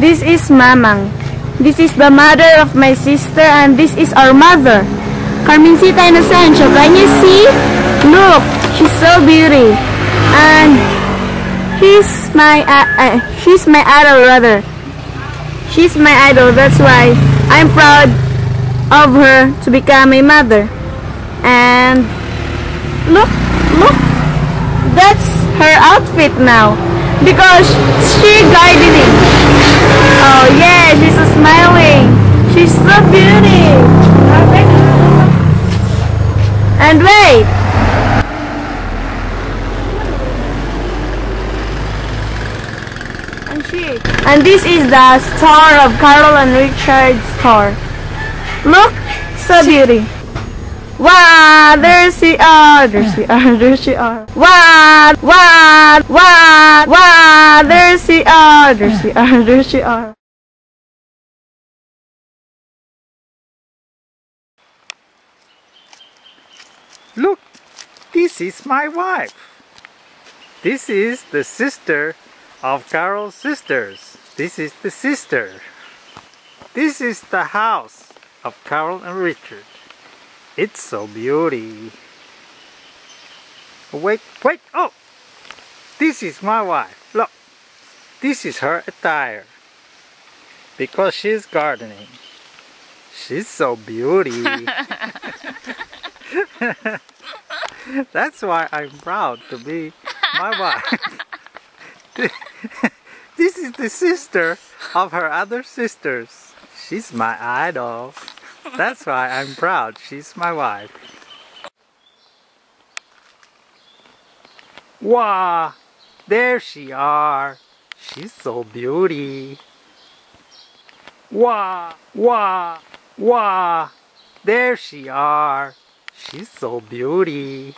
This is Mamang. This is the mother of my sister and this is our mother. Carmencita Inocencio, can you see? Look, she's so beauty. And he's my, uh, uh, she's my idol rather. She's my idol, that's why I'm proud of her to become a mother. And look, look, that's her outfit now because she guided Oh And she. And this is the star of Carol and Richard's store. Look, so beauty. Wow, there she are, there she are, there she are. Wow, wow, wow, wow, there she are, there she are, there she are. Look, this is my wife. This is the sister of Carol's sisters. This is the sister. This is the house of Carol and Richard. It's so beauty. Wait, wait, oh! This is my wife. Look, this is her attire. Because she's gardening. She's so beauty. That's why I'm proud to be my wife. this is the sister of her other sisters. She's my idol. That's why I'm proud. She's my wife. Wow, there she are. She's so beauty. Wow, wow, wow. There she are. She's so beauty.